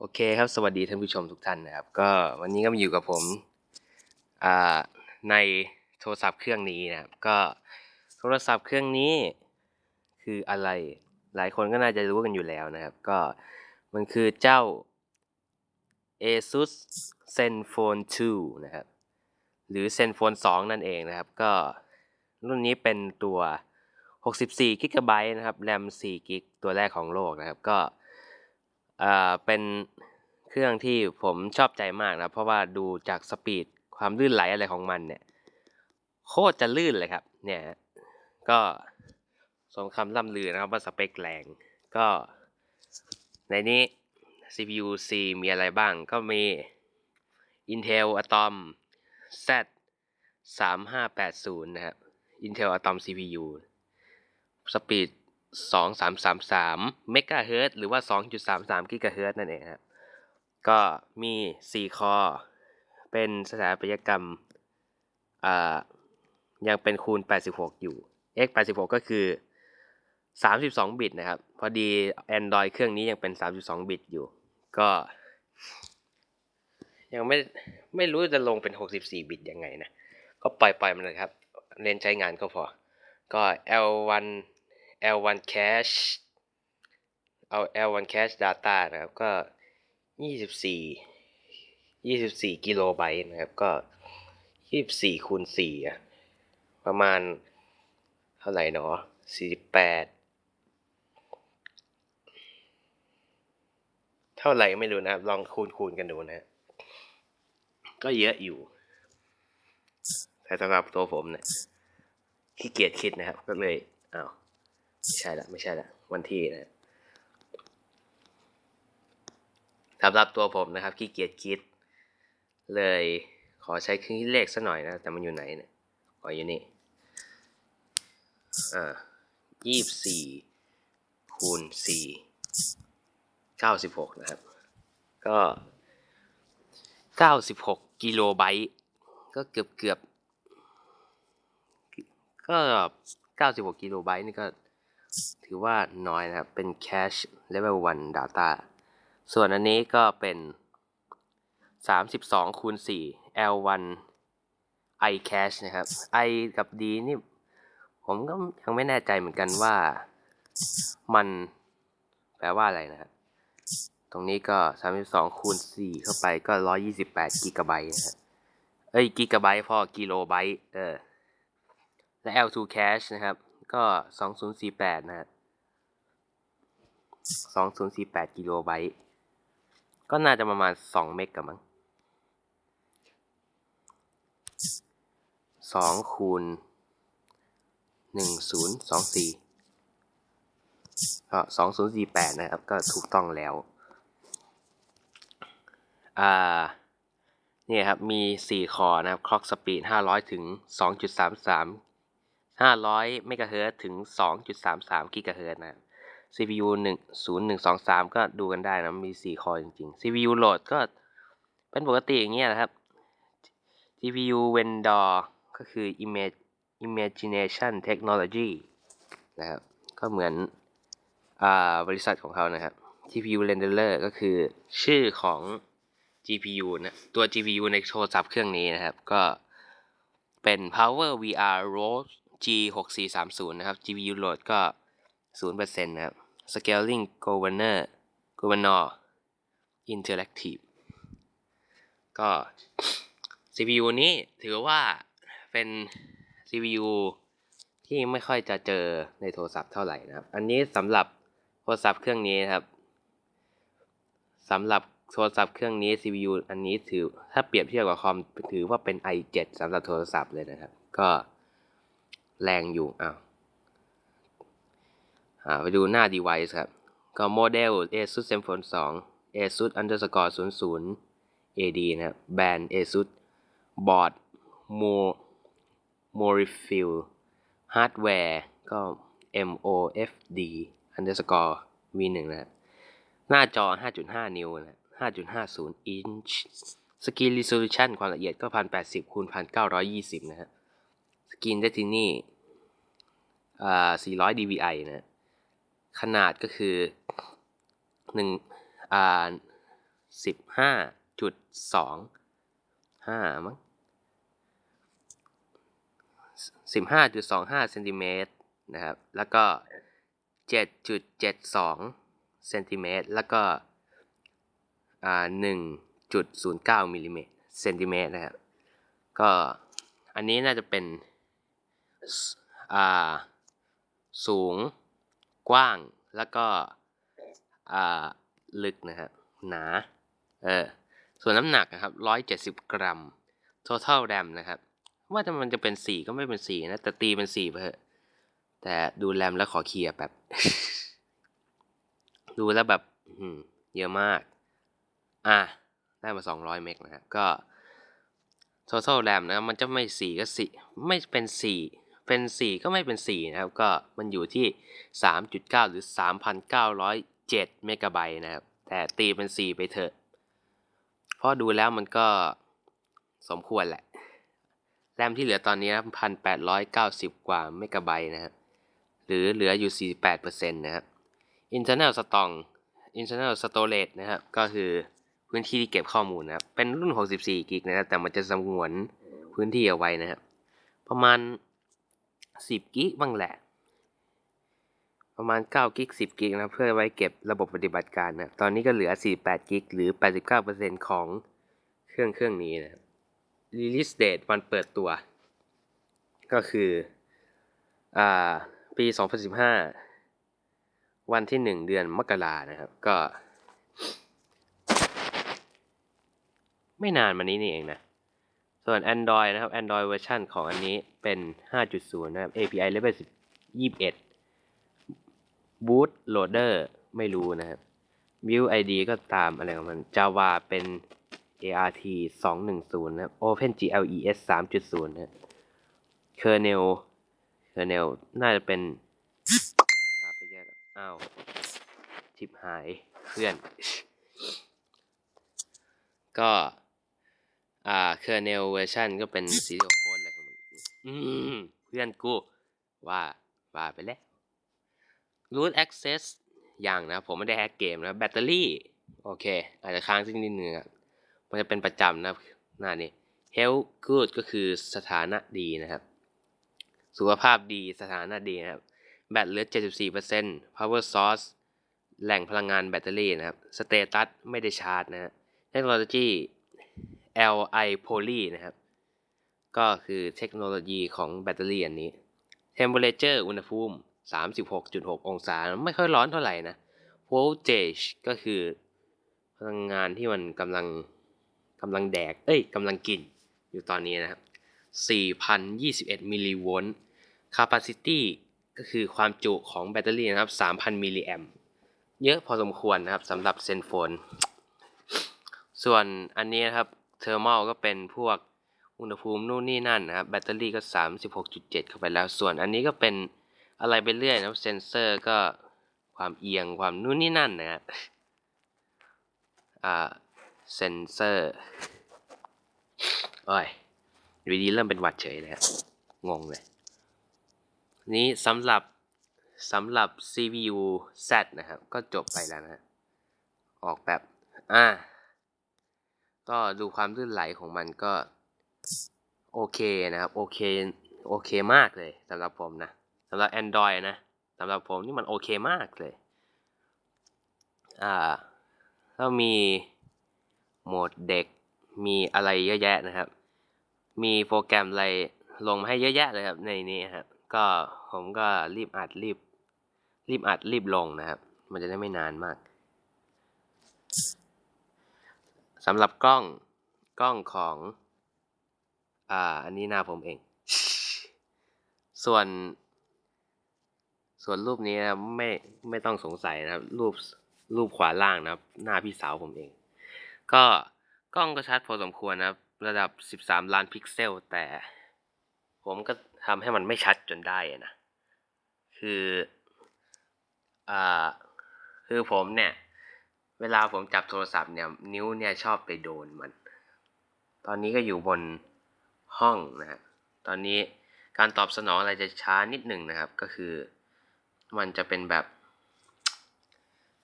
โอเคครับสวัสดีท่านผู้ชมทุกท่านนะครับ ก็วันนี้ก็มาอยู่กับผมในโทรศัพท์เครื่องนี้นะครับ ก็โทรศัพท์เครื่องนี้คืออะไรหลายคนก็น่าจะรู้กันอยู่แล้วนะครับ ก็มันคือเจ้า ASUS ZenFone 2 นะครับ หรือ ZenFone 2 นั่นเองนะครับ ก็รุ่นนี้เป็นตัว 64 g b นะครับแรม4 g ตัวแรกของโลกนะครับ ก็ อ่าเป็นเครื่องที่ผมชอบใจมากนะเพราะว่าดูจากสปีดความลื่นไหลอะไรของมันเนี่ย โคตรจะลื่นเลยครับ เนี่ยก็สมคำล่ำลือนะครับว่าสเปคแรงก็ในนี้ CPU C มีอะไรบ้างก็มี Intel Atom Z 3580 นะครับ Intel Atom CPU สปีด 2333 MHz หรือว่า 2.33 GHz นั่นเองครับก็มี 4 คอ เป็นสถาปัตยกรรมอ่ายังเป็นคูณ 86 อยู่ x 86ก็คือ 32 บิตนะครับ พอดี Android เครื่องนี้ยังเป็น 32 บิตอยู่ ก็ ยังไม่ไม่รู้จะลงเป็น 64 บิตยังไงนะ ก็ปล่อยปล่อยมันเลยครับเน้นใช้งานก็พอ ก็ L1 L1 cache เอา L1 cache data นะครับ ก็ 24 24 กิโลไบต์นะครับ ก็ 24คูณ4อะประมาณ เท่าไหร่เนาะ48เท่าไหร่ไม่รู้นะครับ ลองคูณคูณกันดูนะ ก็เยอะอยู่ แต่สำหรับตัวผมเนี่ยขี้เกียจคิดนะครับ ก็เลยอ้าว ไม่ใช่ละไม่ใช่ละวันที่นะสำหรับตัวผมนะครับขี้เกียจคิด เลยขอใช้เครื่องคิดเลขสักหน่อยนะ แต่มันอยู่ไหนเนี่ยอ๋ออยู่นี่อ่ายี่สิบสี่คูณสี่เก้าสิบหกนะครับ ก็เก้าสิบหกกิโลไบต์ก็เกือบเกือบก็เก้าสิบหกกิโลไบต์นี่ก็ ถือว่าน้อยนะครับ เป็น cache level 1 data ส่วนอันนี้ก็เป็น 32คูณ4 L1 i cache นะครับ i กับ d นี่ ผมก็ยังไม่แน่ใจเหมือนกันว่ามันแปลว่าอะไรนะครับ ตรงนี้ก็ 32คูณ4เข้าไปก็ 128กิกะไบต์นะครับเอ้ยกิกะไบต์พอกิโลไบต์เออและ L2 cache นะครับ ก็ 2048 นะครับ 2048กิโลไบต์ก็น่าจะประมาณ 2 เมกกับมั้ง2คูณ1024ก็2048 นะครับ ก็ถูกต้องแล้ว อ่านี่ครับ มี 4 คอนะครับ clock speed 500 ถึง 2.33 500 เมกะเฮิรตถึง 2.33 กิกะเฮิรตนะครับ CPU 1 0 1 2 3 ก็ดูกันได้นะ มี 4 คอจริงๆ CPU โหลดก็เป็นปกติอย่างเงี้ยนะครับ GPU vendor ก็คือ Image Imagination Technology นะครับ ก็เหมือนอบริษัทของเขานะครับ GPU renderer ก็คือชื่อของ GPU นะ ตัว GPU ในโทรศัพท์เครื่องนี้นะครับ ก็เป็น Power VR Rose G6430 นะครับ GPU load ก็0%นะครับ Scaling Governor Governor Interactive ก็ CPU นี้ถือว่าเป็น CPU ที่ไม่ค่อยจะเจอในโทรศัพท์เท่าไหร่นะครับ อันนี้สำหรับโทรศัพท์เครื่องนี้นครับสำหรับโทรศัพท์เครื่องนี้ CPU อันนี้ถือถ้าเปรียบเทียบกับคอมถือว่าเป็น i7 สำหรับโทรศัพท์เลยนะครับ ก็แรงอยู่อ้าว ไปดูหน้า device ครับ ก็ model ASUS ZenFone 2 ASUS underscore 00 AD นะครับ แบรนด์ ASUS board Mo Moorefield ฮาร์ดแวร์ก็ MOFD underscore V1 นะครับหน้าจอ 5.5 นิ้วนะ 5.50 inch screen resolution ความละเอียดก็ 1080คูณ1920 นะฮะ สกรีนได้ที่นี่อ่า400 dpi นะ ขนาดก็คือ1อ่าสิบห้าจุดสองห้ามั้งสิบห้าจุดสองห้าเซนติเมตรนะครับ แล้วก็เจ็ดจุดเจ็ดสองเซนติเมตร แล้วก็อ่าหนึ่งจุดศูนย์เก้ามิลลิเมตรเซนติเมตรนะครับ ก็อันนี้น่าจะเป็นอ่าสูง กว้างแล้วก็ลึกนะครับหนาเออส่วนน้ำหนักนะครับร้อยเจ็ดสิบกรัม total RAM นะครับ ว่าจะมันจะเป็นสี่ก็ไม่เป็นสี่นะ แต่ตีเป็นสี่ไปเถอะ แต่ดูแรมแล้วขอเคลียร์แบบ ดูแล้วแบบเยอะมาก อะ ได้มาสองร้อยเมกนะครับก็ total RAM นะ มันจะไม่สี่ก็สี่ไม่เป็นสี่ เป็นสี่ก็ไม่เป็นสี่นะครับ ก็มันอยู่ที่สามจุดเก้าหรือสามพันเก้าร้อยเจ็ดเมกะไบต์นะครับ แต่ตีเป็นสี่ไปเถอะ เพราะดูแล้วมันก็สมควรแหละ แรมที่เหลือตอนนี้พันแปดร้อยเก้าสิบกว่าเมกะไบต์นะครับ หรือเหลืออยู่สี่แปดเปอร์เซ็นต์นะครับ internal strong internal storage นะครับ ก็คือพื้นที่ที่เก็บข้อมูลนะครับ เป็นรุ่น 64 กิกนะครับ แต่มันจะสงวนพื้นที่เอาไว้นะครับ ประมาณ 10 กิกบ้างแหละ ประมาณ 9 กิก 10 กิกนะ เพื่อไว้เก็บระบบปฏิบัติการนะ ตอนนี้ก็เหลือ 48 กิก หรือ 89%ของเครื่องเครื่องนี้นะ release date วันเปิดตัว ก็คืออ่าปี 2015 วันที่ 1 เดือนมกรานะครับ ก็ ไม่นานมานี้นี่เองนะ ส่วน Android นะครับ Android เวอร์ชันของอันนี้เป็น 5.0 นะครับ API level 21 Boot Loader ไม่รู้นะครับ View ID ก็ตามอะไรของมัน Java เป็น ART 210 นะครับ OpenGLES 3.0 นะครับ Kernel Kernel น่าจะเป็นไปแยกอ้าวชิบหายเพื่อน ก็ อ่า kernel version ก็เป็นสีเดียวโค้ดอะไรของมันอืมเพื่อนกู ว่า ว่าไปแล้ว root access อย่างนะ ผมไม่ได้แฮกเกมนะ แบตเตอรี่ โอเค อาจจะค้างสักนิดนึงครับมันจะเป็นประจำนะ หน้านี้ health good ก็คือสถานะดีนะครับ สุขภาพดีสถานะดีนะครับ แบตเหลือ 74% power source แหล่งพลังงานแบตเตอรี่นะครับ status ไม่ได้ชาร์จนะฮะเทคโนโลยี Li Poly นะครับ ก็คือเทคโนโลยีของแบตเตอรี่อันนี้ Temperature อุณหภูมิ 36.6 องศา ไม่ค่อยร้อนเท่าไหร่นะ Voltage ก็คือพลังงานที่มันกำลังกำลังแดก เอ้ยกำลังกินอยู่ตอนนี้นะครับ 4,021 มิลลิโวลต์ Capacity ก็คือความจุของแบตเตอรี่นะครับ 3,000 มิลลิแอมป์เยอะพอสมควรนะครับสำหรับ ZenFone ส่วนอันนี้นะครับ thermal ก็เป็นพวกอุณหภูมินู่นนี่นั่นนะครับแบตเตอรี่ก็ 36.7 เข้าไปแล้วส่วนอันนี้ก็เป็นอะไรไปเรื่อยนะครับเซนเซอร์ก็ความเอียงความนู่นนี่นั่นนะครับอ่าเซนเซอร์โอ้ยอยู่ดีเริ่มเป็นหวัดเฉยเลยครับงงเลยนี้สำหรับสำหรับ CPU Z นะครับ ก็จบไปแล้วนะ ออกแบบ อ่า ก็ดูความลื่นไหลของมันก็ โอเคนะครับ โอเค โอเคมากเลยสำหรับผมนะสำหรับ Android นะสำหรับผมนี่มันโอเคมากเลย อ่าแล้วมีโหมดเด็ก มีอะไรเยอะแยะนะครับ มีโปรแกรมอะไรลงมาให้เยอะแยะเลยครับในนี้ครับ ก็ผมก็รีบอัดรีบ รีบอัดรีบลงนะครับ มันจะได้ไม่นานมาก สำหรับกล้องกล้องของอ่าอันนี้หน้าผมเอง ส่วน ส่วนรูปนี้นะไม่ไม่ต้องสงสัยนะครับ รูปรูปขวาล่างนะครับ หน้าพี่สาวผมเอง ก็กล้องก็ชัดพอสมควรนะครับ ระดับ 13 ล้านพิกเซล แต่ผมก็ทำให้มันไม่ชัดจนได้นะ คืออ่าคือผมเนี่ย เวลาผมจับโทรศัพท์เนี่ยนิ้วเนี่ยชอบไปโดนมัน ตอนนี้ก็อยู่บนห้องนะฮะ ตอนนี้การตอบสนองอะไรจะช้านิดหนึ่งนะครับ ก็คือมันจะเป็นแบบ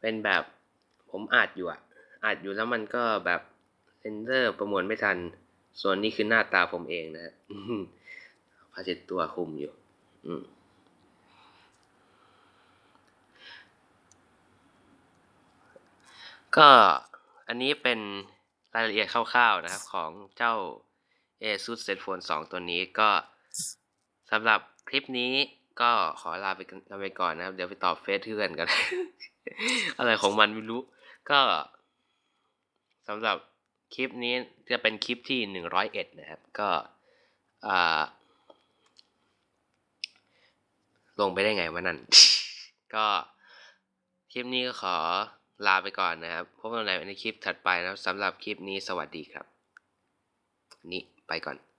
เป็นแบบผมอัดอยู่อะอัดอยู่แล้วมันก็แบบเรนเดอร์ประมวลไม่ทัน ส่วนนี้คือหน้าตาผมเองนะฮะผ้าเช็ดตัวคุมอยู่ อืม ก็อันนี้เป็นรายละเอียดคร่าวๆนะครับ ของเจ้า ASUS ZenFone 2 ตัวนี้ก็สำหรับคลิปนี้ก็ขอลาไปกันลาไปก่อนนะครับ เดี๋ยวไปตอบเฟซเพื่อนกัน อะไรของมันไม่รู้ ก็สำหรับคลิปนี้จะเป็นคลิปที่หนึ่งร้อยเอ็ดนะครับ ก็อ่าลงไปได้ไงวะนั่น ก็คลิปนี้ก็ขอ ลาไปก่อนนะครับ พบกันใหม่ในคลิปถัดไปนะครับสำหรับคลิปนี้สวัสดีครับ นี่ไปก่อน